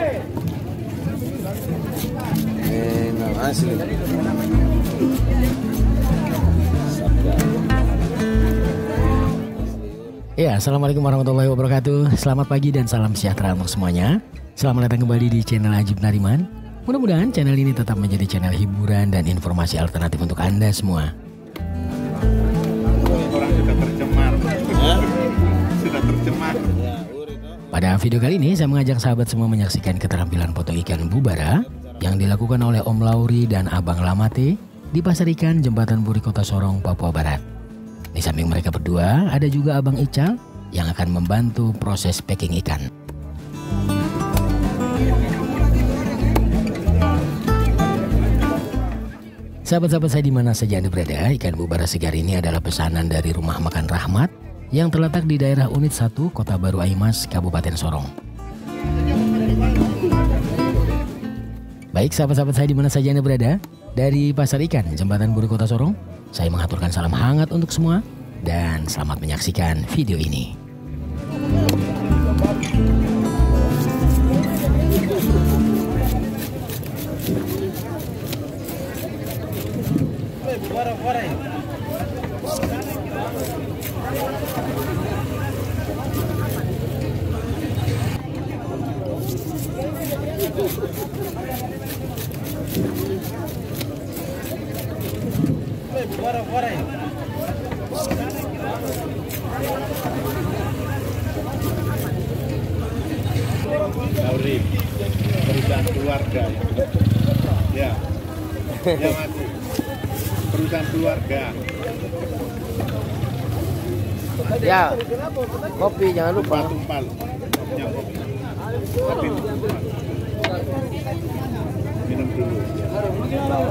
Ya, Assalamualaikum warahmatullahi wabarakatuh. Selamat pagi dan salam sejahtera untuk semuanya. Selamat datang kembali di channel Ajib Nariman. Mudah-mudahan channel ini tetap menjadi channel hiburan dan informasi alternatif untuk Anda semua Pada video kali ini saya mengajak sahabat semua menyaksikan keterampilan foto ikan bubara Yang dilakukan oleh Om Lauri dan Abang Lamate Di Pasar Ikan Jembatan Buri Kota Sorong, Papua Barat. Di samping mereka berdua ada juga Abang Ical yang akan membantu proses packing ikan. Sahabat-sahabat saya di mana saja Anda berada, ikan bubara segar ini adalah pesanan dari Rumah Makan Rahmat yang terletak di daerah Unit 1, Kota Baru Aimas, Kabupaten Sorong. Baik sahabat-sahabat saya di mana saja Anda berada, dari Pasar Ikan, Jembatan Buru Kota Sorong, saya mengaturkan salam hangat untuk semua dan selamat menyaksikan video ini. Lauri perusahaan keluarga. Ya. Ya mati perusahaan keluarga Ya. Kopi jangan lupa. tumpal kopi tumpal minum dulu kalau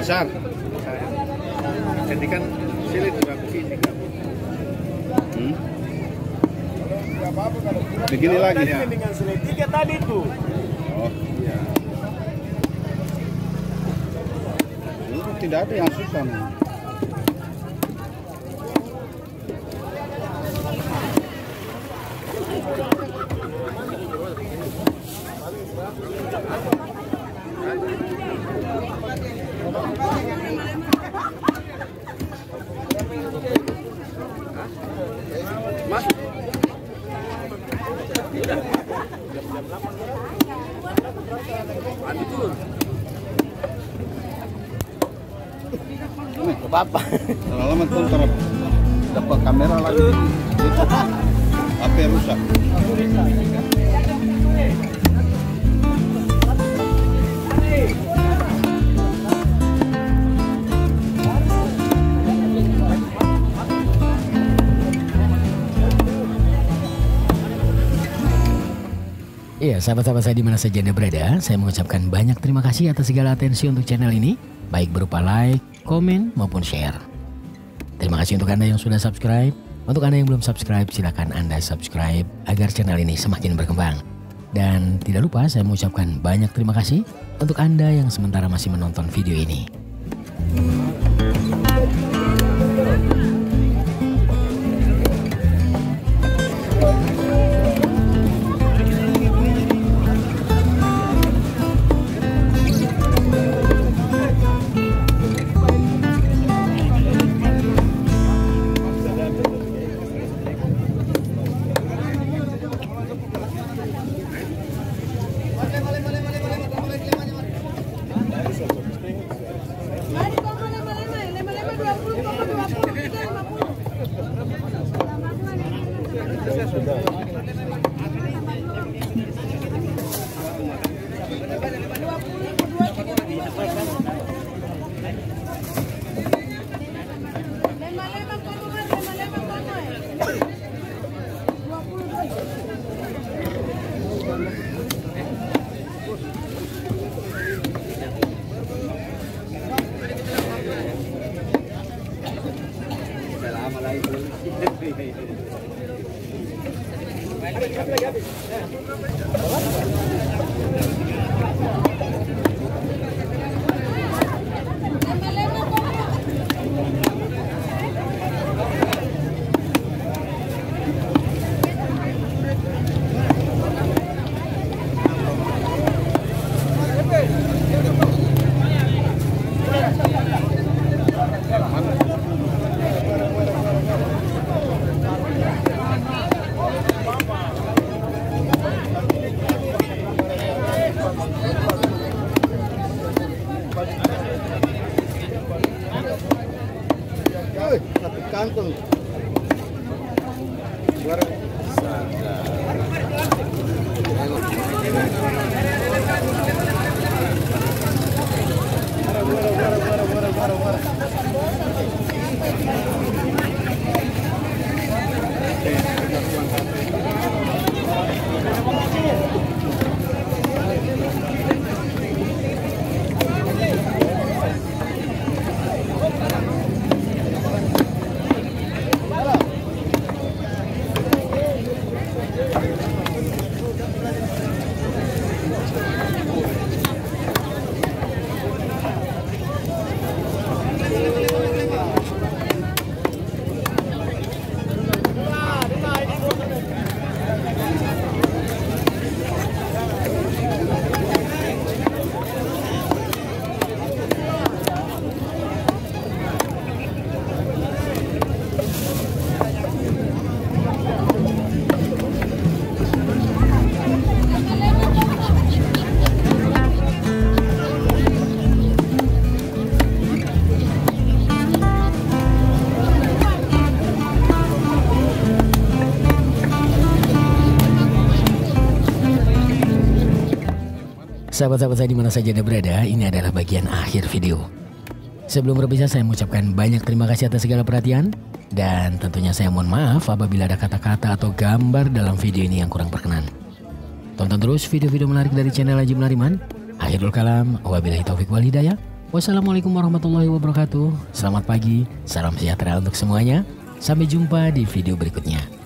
besar jadi kan silit juga begini hmm? begini lagi ya dengan seletika tadi tuh. oh iya ini tidak ada yang susah nih. Ini Bapak. Lama tuh dapat kamera lagi. HP rusak. Iya, sahabat-sahabat saya di mana saja Anda berada, saya mengucapkan banyak terima kasih atas segala atensi untuk channel ini, baik berupa like, komen, maupun share. Terima kasih untuk Anda yang sudah subscribe. Untuk Anda yang belum subscribe, silakan Anda subscribe agar channel ini semakin berkembang. Dan tidak lupa saya mengucapkan banyak terima kasih untuk Anda yang sementara masih menonton video ini. Dank und Sahabat-sahabat saya di mana saja Anda berada, ini adalah bagian akhir video. Sebelum berpisah saya mengucapkan banyak terima kasih atas segala perhatian dan tentunya saya mohon maaf apabila ada kata-kata atau gambar dalam video ini yang kurang berkenan. Tonton terus video-video menarik dari channel Haji Melariman. Akhirul kalam, wabillahi taufik wal hidayah. Wassalamualaikum warahmatullahi wabarakatuh. Selamat pagi, salam sejahtera untuk semuanya. Sampai jumpa di video berikutnya.